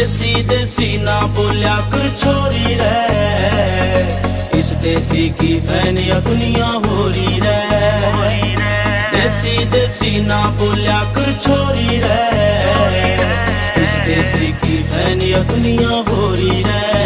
देसी देसी ना बोलिया कर छोरी रे, इस देसी की फैनिया दुनिया हो रही रे। देसी देसी ना बोलिया कर छोरी रे, इस देसी की फैनिया दुनिया हो रही रे।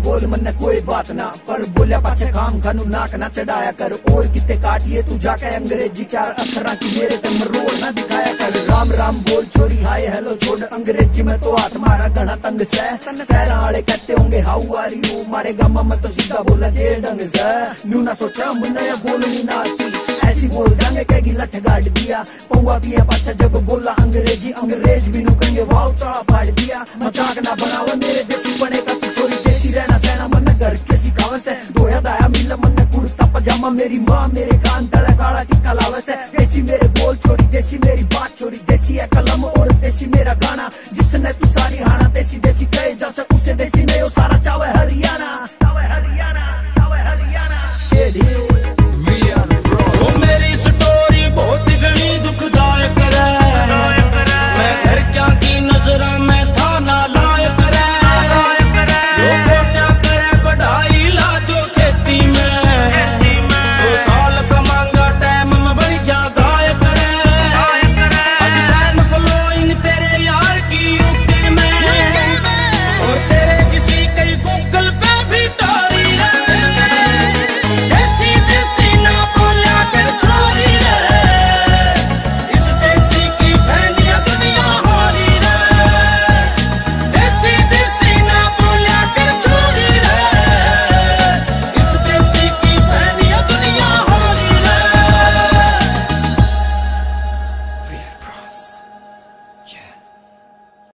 बोल मन कोई बात ना, पर बोलिया पाछे काम खानू नाक ना चढ़ाया कर। और कितने काटिए तू जाके अंग्रेज़ी चार अखरा की मेरे ते मरोड़ ना दिखाया कर। राम राम बोल छोरी, हाय हेलो छोड़, अंग्रेज़ी में तो हाथ मारा घना तंग सहरा कहते होंगे, हाउ आर यू? मारे गामा में तो सीधा बोला जे ढंग से। ना सोचा, मुन्ना या बोलनी ना आती। ऐसी बोल देंगे कहेगी, लठ गाड़ दिया। पौआ पिया पाछा जब बोला, अंग्रेज़ी, अंग्रेज़ भी नु कहेंगे वाओ चढ़ा फाड़ दिया। मज़ाक ना बनावा मेरे पजामा मेरी माँ, मेरे कान तड़ा काला की लावस है। देसी मेरे बोल छोड़ी देसी मेरी बात छोड़ी देसी है कलम और देसी मेरा गाना। जिसने तू